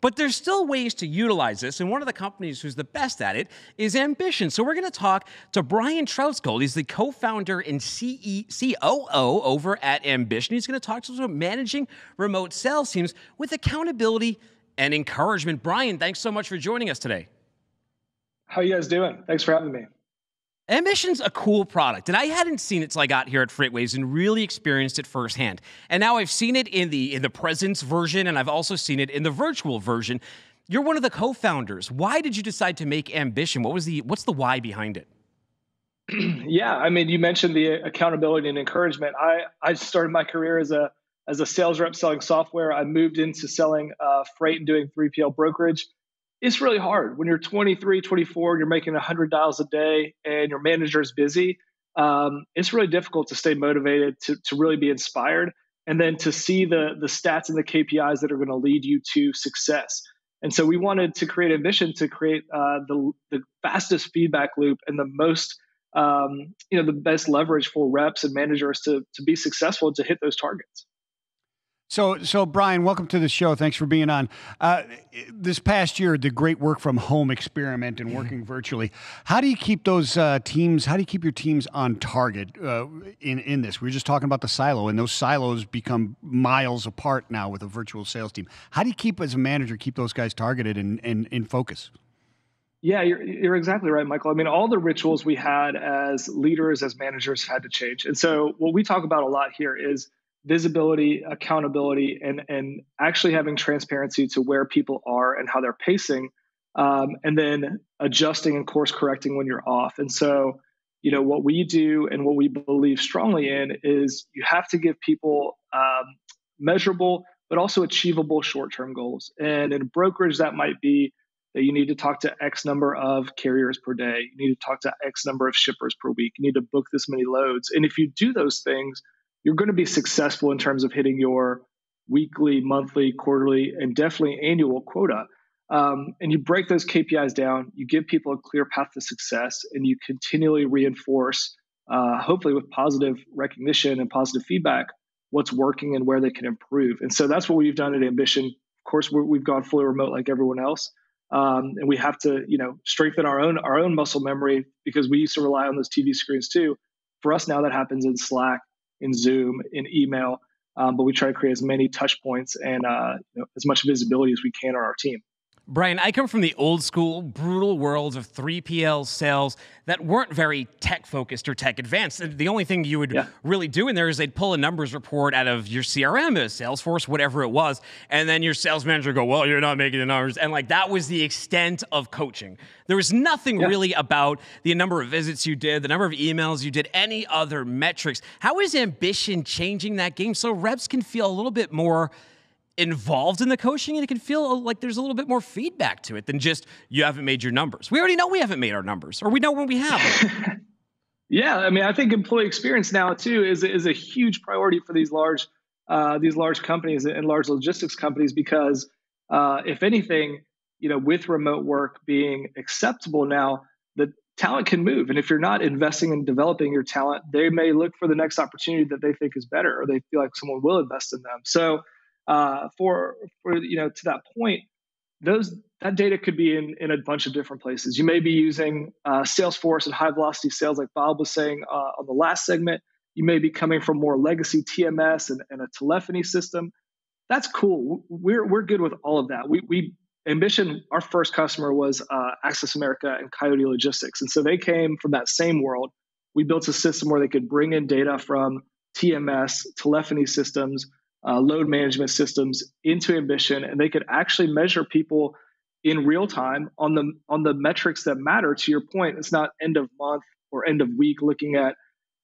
But there's still ways to utilize this, and one of the companies who's the best at it is Ambition. So we're going to talk to Brian Trautschold. He's the co-founder and CE, COO over at Ambition. He's going to talk to us about managing remote sales teams with accountability and encouragement. Brian, thanks so much for joining us today. How you guys doing? Thanks for having me. Ambition's a cool product, and I hadn't seen it till I got here at FreightWaves and really experienced it firsthand. And now I've seen it in the in the presence version, and I've also seen it in the virtual version. You're one of the co-founders. Why did you decide to make Ambition? What was the what's the why behind it? yeah, I mean, you mentioned the accountability and encouragement. I I started my career as a as a sales rep selling software. I moved into selling uh, freight and doing 3PL brokerage it's really hard when you're 23, 24, you're making 100 dials a day and your manager is busy. Um, it's really difficult to stay motivated, to, to really be inspired, and then to see the, the stats and the KPIs that are going to lead you to success. And so we wanted to create a mission to create uh, the, the fastest feedback loop and the most, um, you know, the best leverage for reps and managers to, to be successful to hit those targets. So, so Brian, welcome to the show. Thanks for being on. Uh, this past year, the great work from home experiment and working mm-hmm. virtually. How do you keep those uh, teams? How do you keep your teams on target uh, in in this? We were just talking about the silo, and those silos become miles apart now with a virtual sales team. How do you keep, as a manager, keep those guys targeted and and in focus? Yeah, you're, you're exactly right, Michael. I mean, all the rituals we had as leaders, as managers, had to change. And so, what we talk about a lot here is visibility, accountability, and and actually having transparency to where people are and how they're pacing, um, and then adjusting and course correcting when you're off. And so, you know, what we do and what we believe strongly in is you have to give people um, measurable but also achievable short-term goals. And in brokerage, that might be that you need to talk to X number of carriers per day. You need to talk to X number of shippers per week. You need to book this many loads. And if you do those things you're going to be successful in terms of hitting your weekly, monthly, quarterly, and definitely annual quota. Um, and you break those KPIs down, you give people a clear path to success, and you continually reinforce, uh, hopefully with positive recognition and positive feedback, what's working and where they can improve. And so that's what we've done at Ambition. Of course, we have gone fully remote like everyone else, um, and we have to, you know, strengthen our own our own muscle memory because we used to rely on those TV screens too. For us now, that happens in Slack in Zoom, in email. Um, but we try to create as many touch points and uh, you know, as much visibility as we can on our team. Brian, I come from the old school, brutal worlds of 3PL sales that weren't very tech focused or tech advanced. The only thing you would yeah. really do in there is they'd pull a numbers report out of your CRM, Salesforce, whatever it was, and then your sales manager go, "Well, you're not making the numbers," and like that was the extent of coaching. There was nothing yeah. really about the number of visits you did, the number of emails you did, any other metrics. How is ambition changing that game so reps can feel a little bit more? Involved in the coaching and it can feel like there's a little bit more feedback to it than just you haven't made your numbers. We already know we haven't made our numbers or we know when we have. yeah, I mean, I think employee experience now too is is a huge priority for these large uh, these large companies and large logistics companies because uh, if anything, you know, with remote work being acceptable now, the talent can move. And if you're not investing in developing your talent, they may look for the next opportunity that they think is better, or they feel like someone will invest in them. So uh, for for you know to that point, those that data could be in in a bunch of different places. You may be using uh, Salesforce and high velocity sales, like Bob was saying uh, on the last segment. You may be coming from more legacy TMS and, and a telephony system. That's cool. We're we're good with all of that. We we Ambition, our first customer was uh, Access America and Coyote Logistics. And so they came from that same world. We built a system where they could bring in data from TMS, telephony systems, uh, load management systems into Ambition, and they could actually measure people in real time on the on the metrics that matter. To your point, it's not end of month or end of week looking at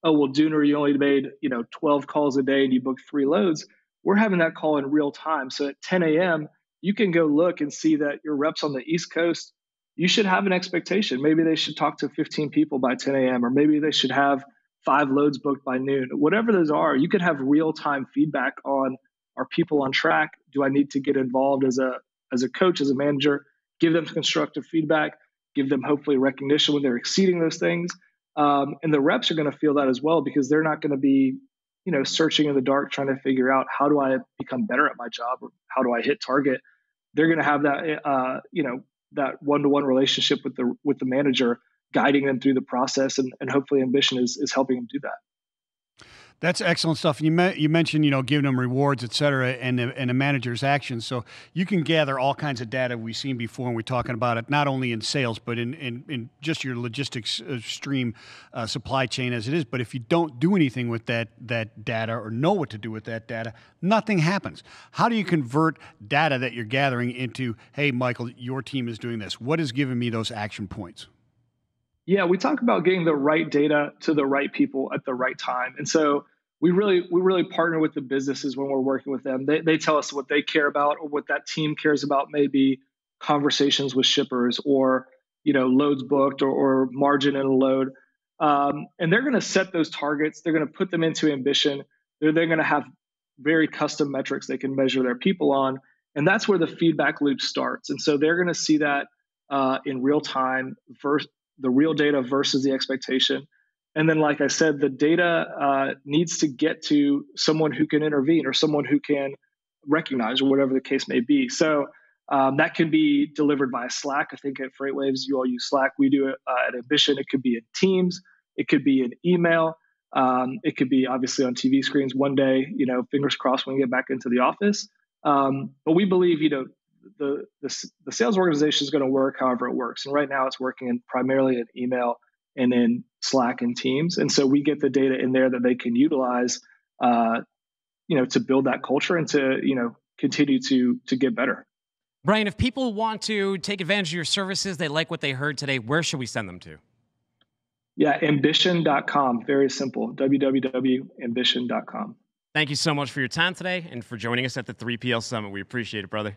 oh well, Dooner, you only made you know 12 calls a day and you booked three loads. We're having that call in real time. So at 10 a.m., you can go look and see that your reps on the East Coast, you should have an expectation. Maybe they should talk to 15 people by 10 a.m., or maybe they should have five loads booked by noon, whatever those are, you could have real time feedback on are people on track? Do I need to get involved as a as a coach, as a manager, give them constructive feedback, give them hopefully recognition when they're exceeding those things. Um, and the reps are going to feel that as well because they're not going to be, you know, searching in the dark trying to figure out how do I become better at my job or how do I hit target. they're going to have that uh, you know that one-to-one relationship with the with the manager guiding them through the process and, and hopefully ambition is, is helping them do that that's excellent stuff. And you me- you mentioned you know giving them rewards, et cetera, and and a manager's actions. So you can gather all kinds of data we've seen before, and we're talking about it not only in sales but in in, in just your logistics uh, stream uh, supply chain as it is. But if you don't do anything with that that data or know what to do with that data, nothing happens. How do you convert data that you're gathering into, hey, Michael, your team is doing this? What is giving me those action points? Yeah, we talk about getting the right data to the right people at the right time. And so we really we really partner with the businesses when we're working with them. They they tell us what they care about or what that team cares about, maybe conversations with shippers or you know loads booked or, or margin in a load. Um, and they're going to set those targets. They're going to put them into ambition. They're they're going to have very custom metrics they can measure their people on, and that's where the feedback loop starts. And so they're going to see that uh, in real time versus the real data versus the expectation. And then, like I said, the data uh, needs to get to someone who can intervene or someone who can recognize or whatever the case may be. So um, that can be delivered by Slack. I think at FreightWaves, you all use Slack. We do it uh, at Ambition. It could be in Teams. It could be in email. Um, it could be obviously on TV screens one day. You know, fingers crossed when we get back into the office. Um, but we believe, you know, the, the, the sales organization is going to work however it works. And right now it's working in primarily in email and in Slack and Teams. And so we get the data in there that they can utilize, uh, you know, to build that culture and to, you know, continue to, to get better. Brian, if people want to take advantage of your services, they like what they heard today, where should we send them to? Yeah, ambition.com. Very simple. www.ambition.com. Thank you so much for your time today and for joining us at the 3PL Summit. We appreciate it, brother.